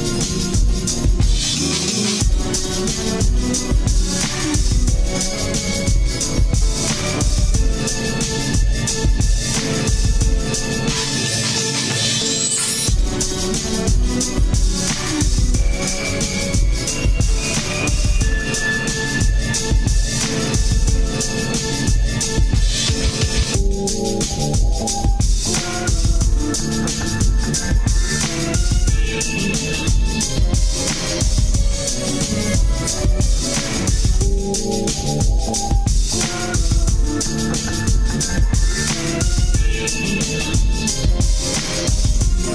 Thank you.